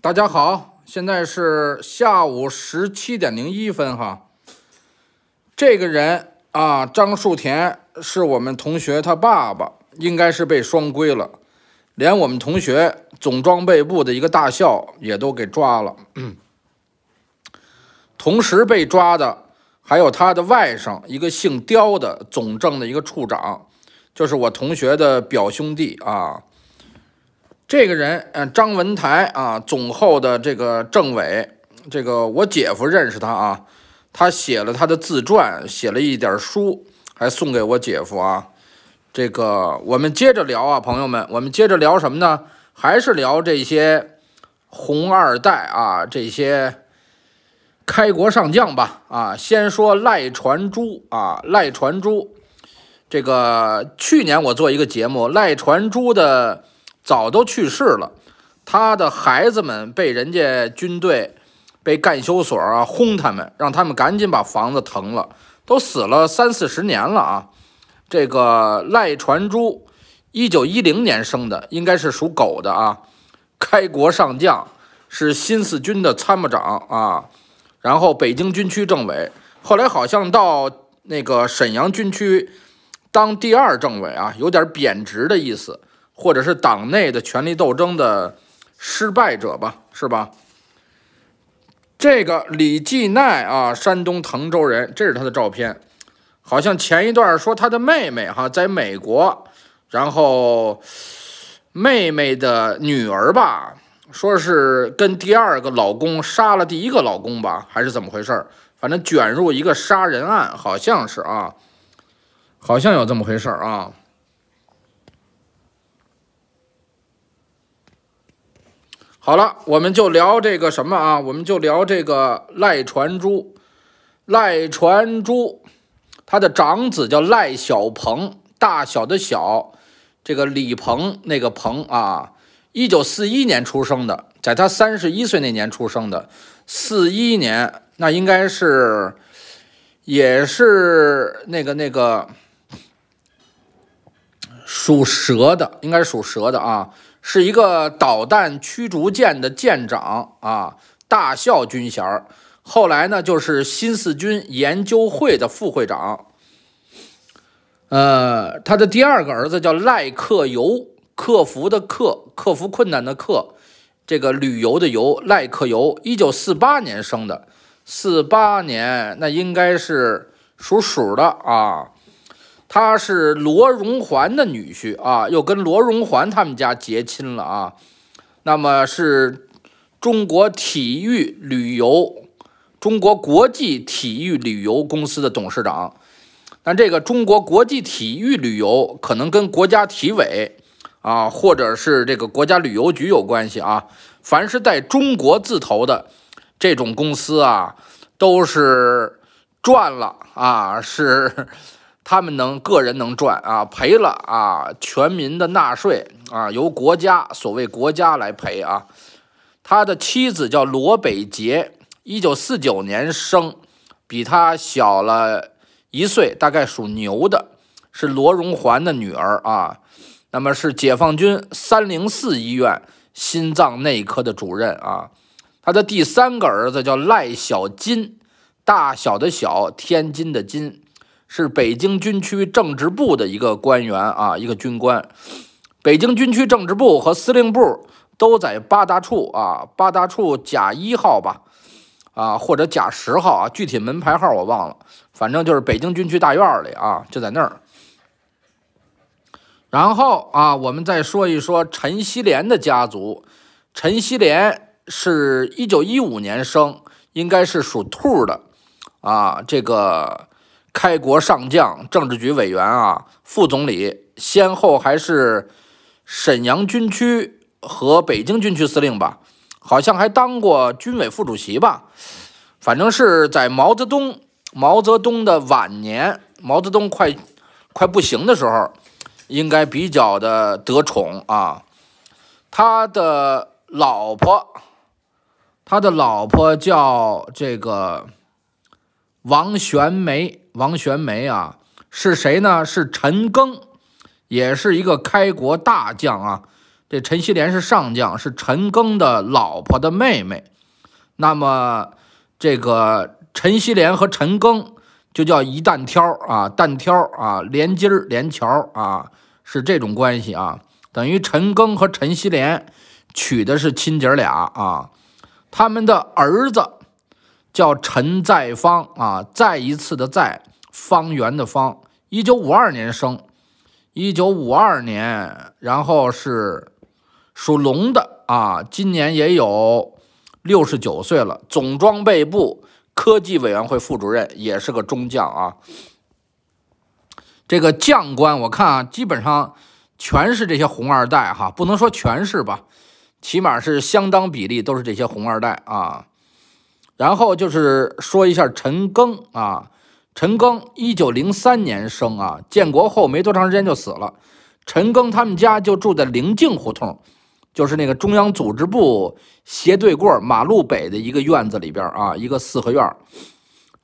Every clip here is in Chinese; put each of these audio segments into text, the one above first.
大家好，现在是下午十七点零一分哈。这个人啊，张树田是我们同学他爸爸，应该是被双规了，连我们同学总装备部的一个大校也都给抓了。同时被抓的还有他的外甥，一个姓刁的总政的一个处长，就是我同学的表兄弟啊。这个人，嗯，张文台啊，总后的这个政委，这个我姐夫认识他啊，他写了他的自传，写了一点书，还送给我姐夫啊。这个我们接着聊啊，朋友们，我们接着聊什么呢？还是聊这些红二代啊，这些开国上将吧啊。先说赖传珠啊，赖传珠，这个去年我做一个节目，赖传珠的。早都去世了，他的孩子们被人家军队、被干休所啊轰他们，让他们赶紧把房子腾了，都死了三四十年了啊。这个赖传珠，一九一零年生的，应该是属狗的啊。开国上将，是新四军的参谋长啊，然后北京军区政委，后来好像到那个沈阳军区当第二政委啊，有点贬值的意思。或者是党内的权力斗争的失败者吧，是吧？这个李继耐啊，山东滕州人，这是他的照片。好像前一段说他的妹妹哈在美国，然后妹妹的女儿吧，说是跟第二个老公杀了第一个老公吧，还是怎么回事反正卷入一个杀人案，好像是啊，好像有这么回事啊。好了，我们就聊这个什么啊？我们就聊这个赖传珠。赖传珠，他的长子叫赖小鹏，大小的小，这个李鹏那个鹏啊，一九四一年出生的，在他三十一岁那年出生的。四一年，那应该是，也是那个那个属蛇的，应该属蛇的啊。是一个导弹驱逐舰的舰长啊，大校军衔后来呢，就是新四军研究会的副会长。呃，他的第二个儿子叫赖克游，克服的克，克服困难的克，这个旅游的游，赖克游，一九四八年生的，四八年那应该是属鼠的啊。他是罗荣桓的女婿啊，又跟罗荣桓他们家结亲了啊。那么是中国体育旅游、中国国际体育旅游公司的董事长。但这个中国国际体育旅游可能跟国家体委啊，或者是这个国家旅游局有关系啊。凡是带中国字头的这种公司啊，都是赚了啊，是。他们能个人能赚啊，赔了啊，全民的纳税啊，由国家所谓国家来赔啊。他的妻子叫罗北杰，一九四九年生，比他小了一岁，大概属牛的，是罗荣桓的女儿啊。那么是解放军三零四医院心脏内科的主任啊。他的第三个儿子叫赖小金，大小的小，天津的津。是北京军区政治部的一个官员啊，一个军官。北京军区政治部和司令部都在八大处啊，八大处甲一号吧，啊或者甲十号啊，具体门牌号我忘了，反正就是北京军区大院里啊，就在那儿。然后啊，我们再说一说陈锡联的家族。陈锡联是一九一五年生，应该是属兔的啊，这个。开国上将、政治局委员啊，副总理，先后还是沈阳军区和北京军区司令吧，好像还当过军委副主席吧。反正是在毛泽东毛泽东的晚年，毛泽东快快不行的时候，应该比较的得宠啊。他的老婆，他的老婆叫这个王玄梅。王玄梅啊，是谁呢？是陈赓，也是一个开国大将啊。这陈锡联是上将，是陈赓的老婆的妹妹。那么这个陈锡联和陈赓就叫一担挑啊，担挑啊，连襟儿连桥啊，是这种关系啊。等于陈赓和陈锡联娶的是亲姐俩啊。他们的儿子叫陈再方啊，再一次的再，方圆的方，一九五二年生。一九五二年，然后是属龙的啊，今年也有六十九岁了。总装备部科技委员会副主任，也是个中将啊。这个将官，我看啊，基本上全是这些红二代哈，不能说全是吧，起码是相当比例都是这些红二代啊。然后就是说一下陈赓啊。陈赓一九零三年生啊，建国后没多长时间就死了。陈赓他们家就住在灵境胡同，就是那个中央组织部斜对过马路北的一个院子里边啊，一个四合院。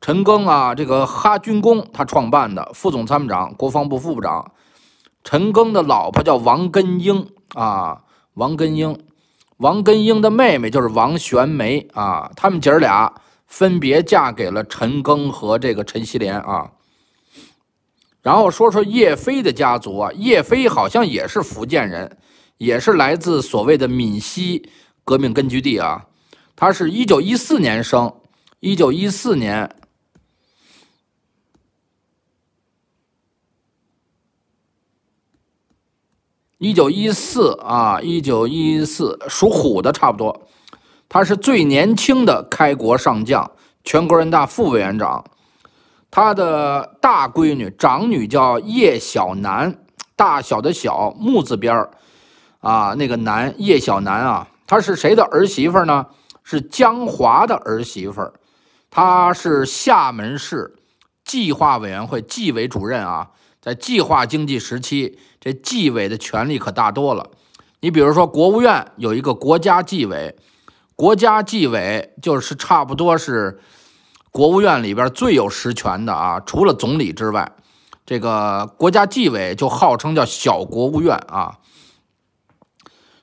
陈赓啊，这个哈军工他创办的，副总参谋长，国防部副部长。陈赓的老婆叫王根英啊，王根英，王根英的妹妹就是王玄梅啊，他们姐儿俩。分别嫁给了陈赓和这个陈锡联啊，然后说说叶飞的家族啊，叶飞好像也是福建人，也是来自所谓的闽西革命根据地啊。他是一九一四年生，一九一四年，一九一四啊，一九一四属虎的差不多。他是最年轻的开国上将，全国人大副委员长。他的大闺女、长女叫叶小楠，大小的小木字边儿啊，那个楠叶小楠啊，她是谁的儿媳妇呢？是江华的儿媳妇。她是厦门市计划委员会纪委主任啊，在计划经济时期，这纪委的权力可大多了。你比如说，国务院有一个国家纪委。国家纪委就是差不多是国务院里边最有实权的啊，除了总理之外，这个国家纪委就号称叫小国务院啊。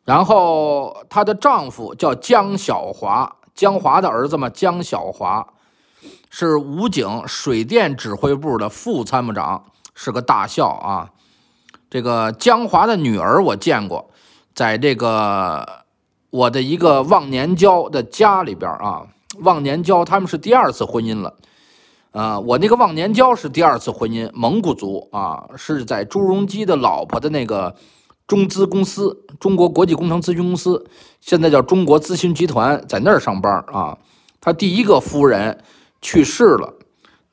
然后她的丈夫叫江小华，江华的儿子嘛，江小华是武警水电指挥部的副参谋长，是个大校啊。这个江华的女儿我见过，在这个。我的一个忘年交的家里边啊，忘年交他们是第二次婚姻了，啊，我那个忘年交是第二次婚姻，蒙古族啊，是在朱镕基的老婆的那个中资公司，中国国际工程咨询公司，现在叫中国咨询集团，在那儿上班啊。他第一个夫人去世了，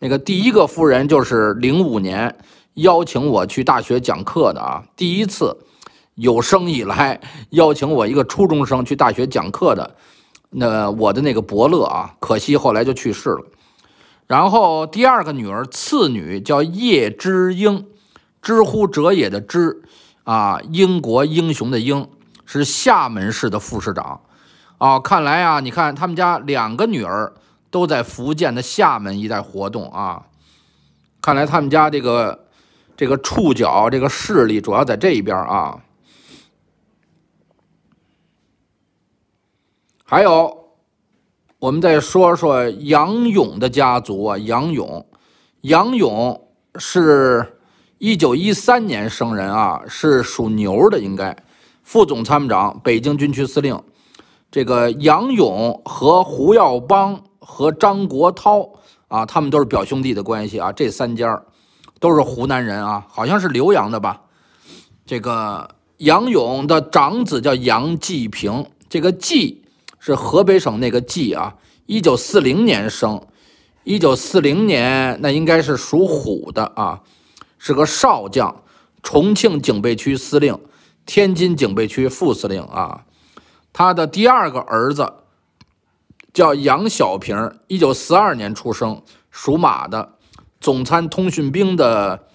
那个第一个夫人就是零五年邀请我去大学讲课的啊，第一次。有生以来邀请我一个初中生去大学讲课的，那我的那个伯乐啊，可惜后来就去世了。然后第二个女儿次女叫叶知英，知乎者也的知啊，英国英雄的英，是厦门市的副市长。哦，看来啊，你看他们家两个女儿都在福建的厦门一带活动啊。看来他们家这个这个触角这个势力主要在这一边啊。还有，我们再说说杨勇的家族啊。杨勇，杨勇是一九一三年生人啊，是属牛的，应该副总参谋长，北京军区司令。这个杨勇和胡耀邦和张国焘啊，他们都是表兄弟的关系啊。这三家都是湖南人啊，好像是浏阳的吧。这个杨勇的长子叫杨继平，这个继。是河北省那个季啊，一九四零年生，一九四零年那应该是属虎的啊，是个少将，重庆警备区司令，天津警备区副司令啊。他的第二个儿子叫杨小平，一九四二年出生，属马的，总参通讯兵的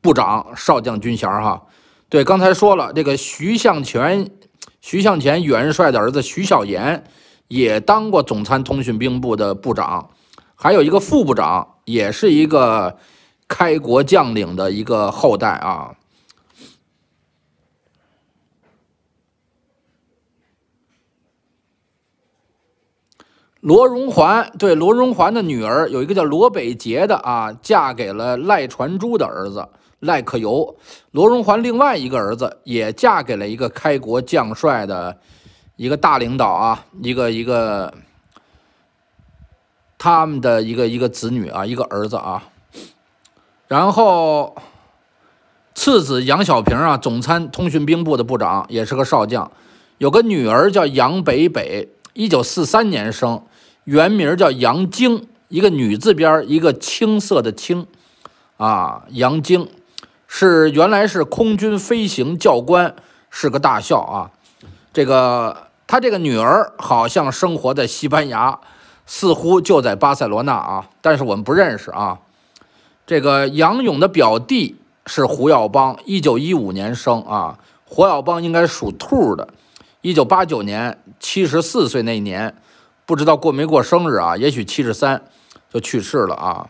部长，少将军衔哈。对，刚才说了这个徐向前。徐向前元帅的儿子徐小岩也当过总参通讯兵部的部长，还有一个副部长，也是一个开国将领的一个后代啊。罗荣桓，对，罗荣桓的女儿有一个叫罗北杰的啊，嫁给了赖传珠的儿子。赖可由。罗荣桓另外一个儿子也嫁给了一个开国将帅的一个大领导啊，一个一个他们的一个一个子女啊，一个儿子啊。然后次子杨小平啊，总参通讯兵部的部长，也是个少将，有个女儿叫杨北北，一九四三年生。原名叫杨晶，一个女字边一个青色的青，啊，杨晶是原来是空军飞行教官，是个大校啊。这个他这个女儿好像生活在西班牙，似乎就在巴塞罗那啊，但是我们不认识啊。这个杨勇的表弟是胡耀邦，一九一五年生啊。胡耀邦应该属兔的，一九八九年七十四岁那年。不知道过没过生日啊？也许七十三就去世了啊。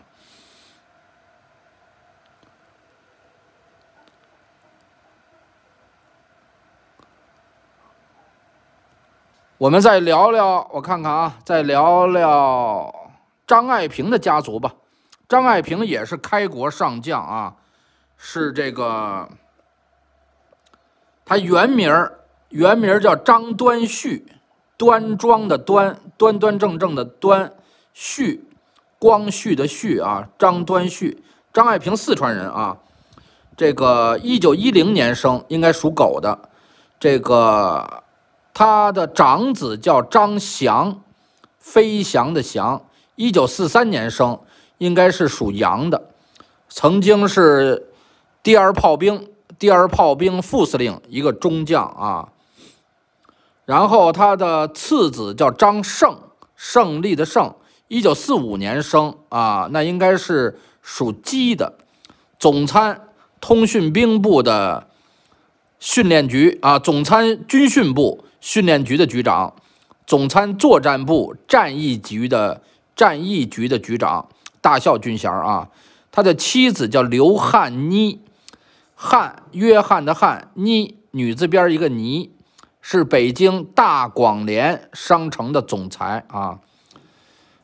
我们再聊聊，我看看啊，再聊聊张爱萍的家族吧。张爱萍也是开国上将啊，是这个，他原名原名叫张端绪。端庄的端，端端正正的端，绪，光绪的绪啊，张端绪，张爱萍四川人啊，这个一九一零年生，应该属狗的，这个他的长子叫张翔，飞翔的翔，一九四三年生，应该是属羊的，曾经是第二炮兵，第二炮兵副司令，一个中将啊。然后他的次子叫张胜，胜利的胜，一九四五年生啊，那应该是属鸡的，总参通讯兵部的训练局啊，总参军训部训练局的局长，总参作战部战役局的战役局的局长，大校军衔啊。他的妻子叫刘汉妮，汉约翰的汉妮，女字边一个妮。是北京大广联商城的总裁啊，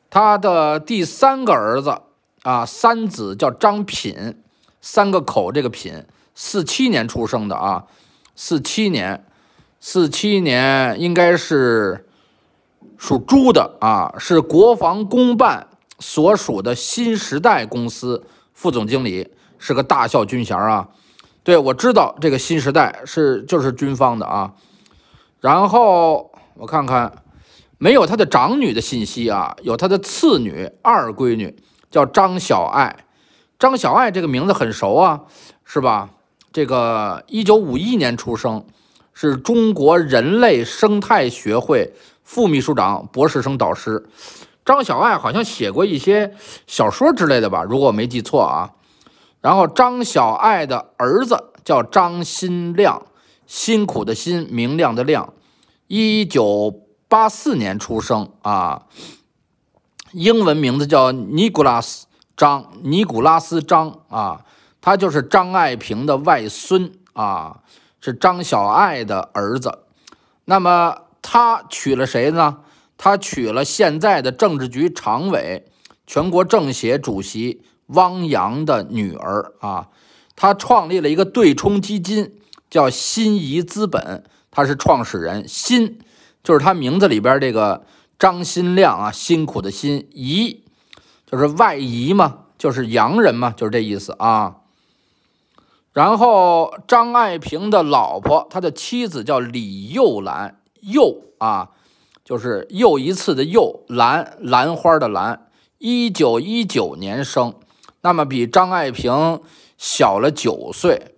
他的第三个儿子啊，三子叫张品，三个口这个品，四七年出生的啊，四七年，四七年应该是属猪的啊，是国防工办所属的新时代公司副总经理，是个大校军衔啊。对我知道这个新时代是就是军方的啊。然后我看看，没有他的长女的信息啊，有他的次女二闺女叫张小爱，张小爱这个名字很熟啊，是吧？这个一九五一年出生，是中国人类生态学会副秘书长、博士生导师。张小爱好像写过一些小说之类的吧，如果我没记错啊。然后张小爱的儿子叫张新亮。辛苦的辛，明亮的亮，一九八四年出生啊，英文名字叫尼古拉斯张，尼古拉斯张啊，他就是张爱萍的外孙啊，是张小爱的儿子。那么他娶了谁呢？他娶了现在的政治局常委、全国政协主席汪洋的女儿啊，他创立了一个对冲基金。叫辛夷资本，他是创始人。辛就是他名字里边这个张新亮啊，辛苦的辛，怡就是外夷嘛，就是洋人嘛，就是这意思啊。然后张爱萍的老婆，他的妻子叫李幼兰，幼啊，就是又一次的又，兰兰花的兰，一九一九年生，那么比张爱萍小了九岁。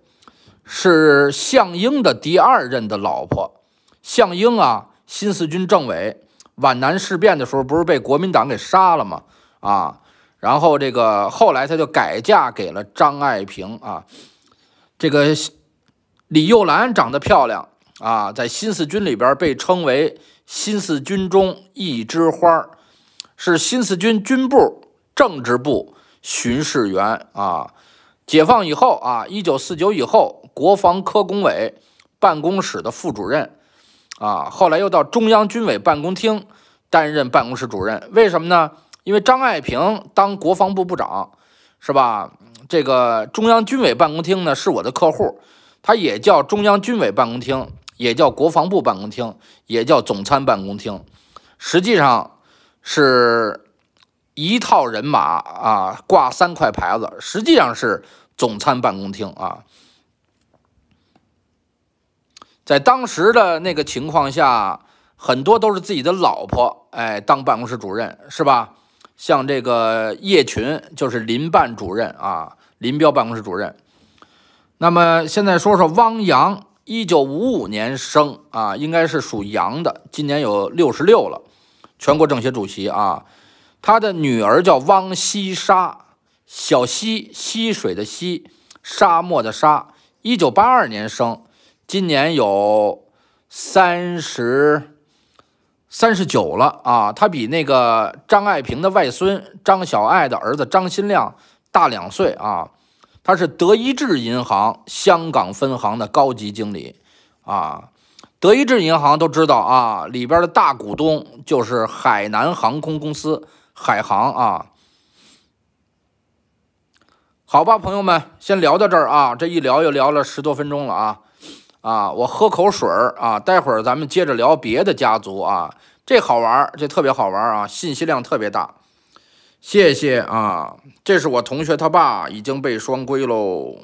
是项英的第二任的老婆，项英啊，新四军政委，皖南事变的时候不是被国民党给杀了吗？啊，然后这个后来他就改嫁给了张爱萍啊。这个李幼兰长得漂亮啊，在新四军里边被称为新四军中一枝花，是新四军军部政治部巡视员啊。解放以后啊，一九四九以后。国防科工委办公室的副主任，啊，后来又到中央军委办公厅担任办公室主任。为什么呢？因为张爱萍当国防部部长，是吧？这个中央军委办公厅呢是我的客户，它也叫中央军委办公厅，也叫国防部办公厅，也叫总参办公厅，实际上是一套人马啊，挂三块牌子，实际上是总参办公厅啊。在当时的那个情况下，很多都是自己的老婆，哎，当办公室主任是吧？像这个叶群就是林办主任啊，林彪办公室主任。那么现在说说汪洋，一九五五年生啊，应该是属羊的，今年有六十六了，全国政协主席啊。他的女儿叫汪西沙，小溪溪水的溪，沙漠的沙，一九八二年生。今年有三十三十九了啊，他比那个张爱萍的外孙张小爱的儿子张新亮大两岁啊。他是德意志银行香港分行的高级经理啊。德意志银行都知道啊，里边的大股东就是海南航空公司海航啊。好吧，朋友们，先聊到这儿啊，这一聊又聊了十多分钟了啊。啊，我喝口水儿啊，待会儿咱们接着聊别的家族啊，这好玩儿，这特别好玩儿啊，信息量特别大，谢谢啊，这是我同学他爸已经被双规喽。